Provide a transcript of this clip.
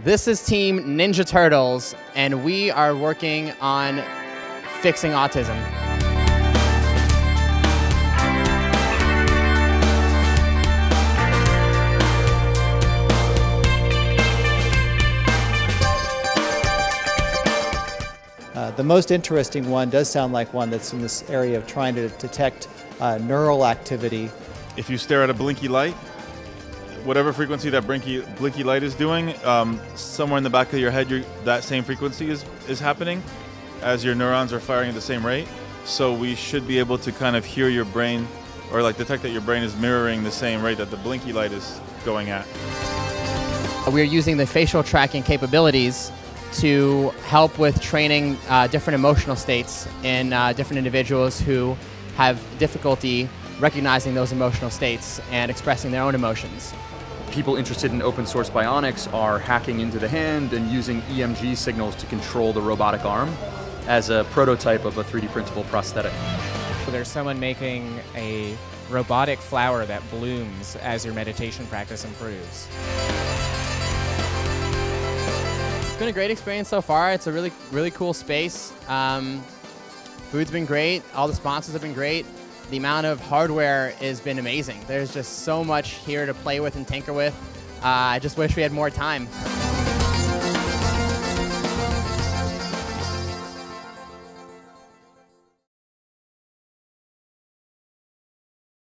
This is Team Ninja Turtles, and we are working on fixing autism. Uh, the most interesting one does sound like one that's in this area of trying to detect uh, neural activity. If you stare at a blinky light, whatever frequency that blinky, blinky light is doing, um, somewhere in the back of your head, that same frequency is, is happening as your neurons are firing at the same rate. So we should be able to kind of hear your brain or like detect that your brain is mirroring the same rate that the blinky light is going at. We're using the facial tracking capabilities to help with training uh, different emotional states in uh, different individuals who have difficulty recognizing those emotional states and expressing their own emotions. People interested in open source bionics are hacking into the hand and using EMG signals to control the robotic arm as a prototype of a 3D printable prosthetic. So there's someone making a robotic flower that blooms as your meditation practice improves. It's been a great experience so far. It's a really, really cool space. Um, food's been great. All the sponsors have been great. The amount of hardware has been amazing. There's just so much here to play with and tinker with. Uh, I just wish we had more time.